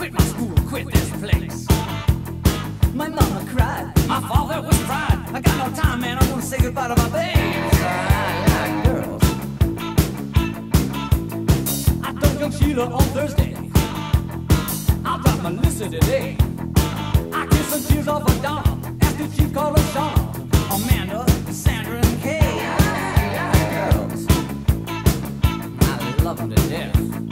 quit my school, quit this place. My mama cried, my father was proud. I got no time, man, I wanna say goodbye to my babes. I like girls. I dumped young Sheila on Thursday. I dropped Melissa today. I kissed some tears off a doll. Asked if she call her Sean, Amanda, Sandra, and Kay. I like girls. I love them to death.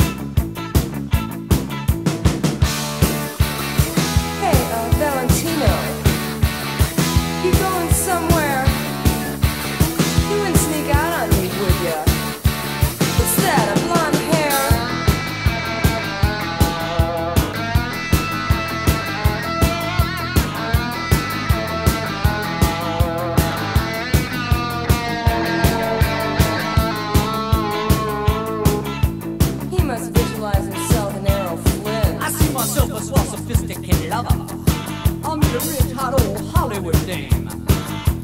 A rich, hot old Hollywood dame.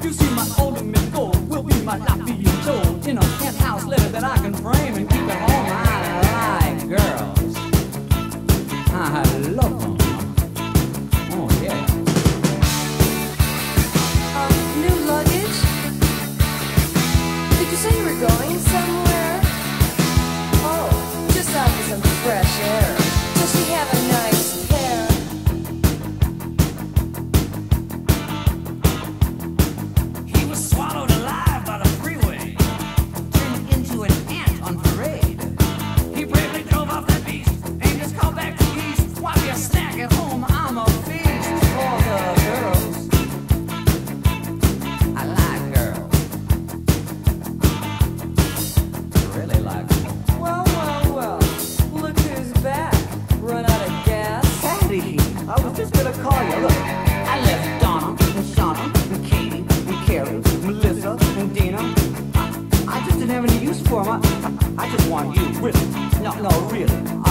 You see, my ultimate goal I, I just didn't have any use for my I just want you me. No, no, really.